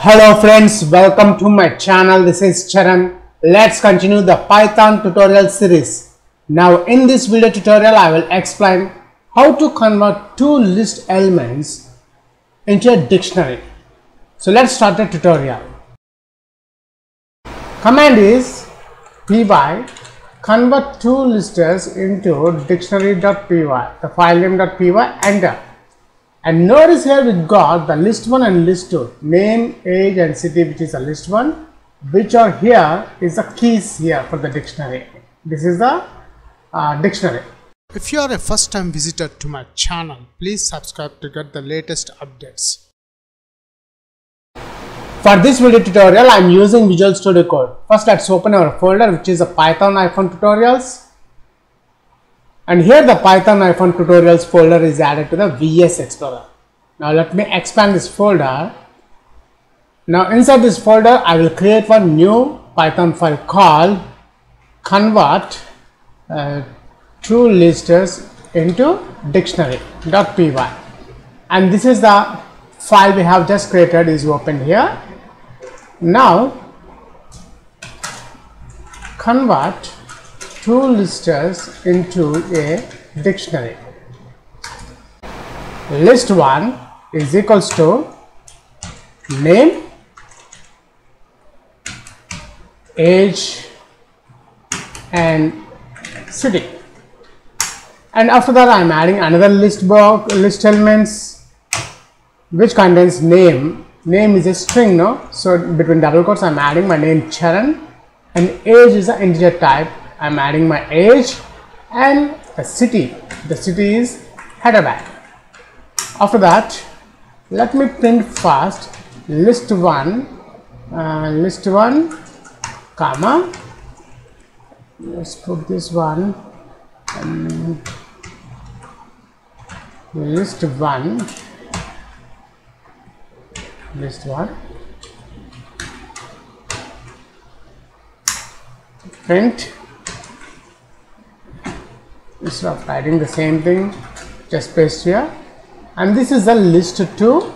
Hello friends, welcome to my channel. This is Charan. Let's continue the Python tutorial series. Now in this video tutorial, I will explain how to convert two list elements into a dictionary. So let's start the tutorial. Command is py convert two listers into dictionary.py, the file name.py, enter and notice here we got the list 1 and list 2 name age and city which is a list 1 which are here is the keys here for the dictionary. This is the uh, dictionary. If you are a first time visitor to my channel, please subscribe to get the latest updates. for this video tutorial i am using visual studio code. First let's open our folder which is a python hyphen tutorials and here the python hyphen tutorials folder is added to the vs explorer. Now let me expand this folder. Now inside this folder i will create one new python file called convert uh, two listers into dictionary.py and this is the file we have just created is open here. Now convert two listers into a dictionary. List 1 is equals to name age and city. And after that I am adding another list box list elements which contains name. Name is a string no? So between double quotes I'm adding my name Charan. And age is an integer type I'm adding my age and the city. The city is Hyderabad. After that let me print first list 1 uh, list 1 comma. Let's put this one um, list 1 list 1 print instead of writing the same thing just paste here. And this is the list 2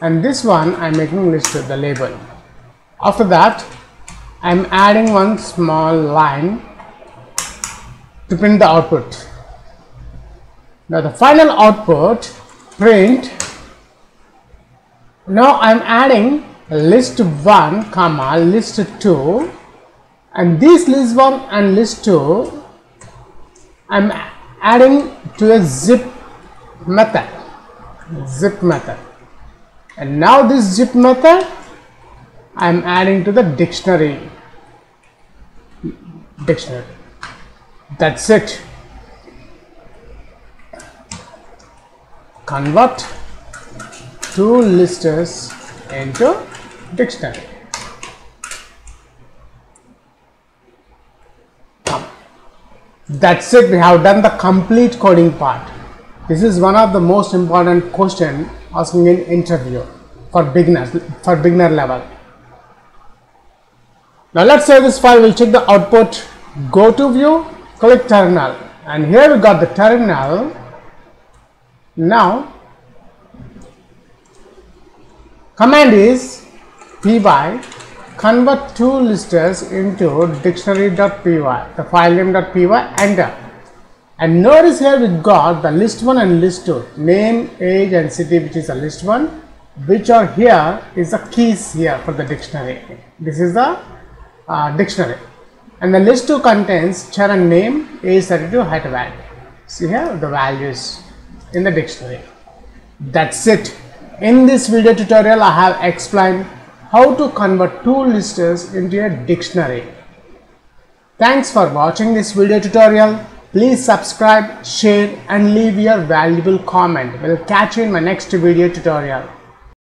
and this one I'm making list 2 the label. After that I'm adding one small line to print the output. Now the final output print. Now I'm adding list 1 comma list 2 and this list 1 and list 2 I'm adding to a zip method. Zip method. And now this zip method I'm adding to the dictionary. Dictionary. That's it. Convert two listers into dictionary that's it. We have done the complete coding part. This is one of the most important question asking in interview for beginners for beginner level. Now let's save this file. We'll check the output. Go to view. Click terminal. And here we got the terminal. Now command is py convert two listers into dictionary.py the file name.py enter. And notice here we got the list 1 and list 2 name age and city which is a list 1 which are here is the keys here for the dictionary. This is the uh, dictionary. And the list 2 contains Charan name age 32 Hyderabad see here the values in the dictionary. That's it. In this video tutorial I have explained how to convert two listers into a dictionary. Thanks for watching this video tutorial. Please subscribe share and leave your valuable comment. We'll catch you in my next video tutorial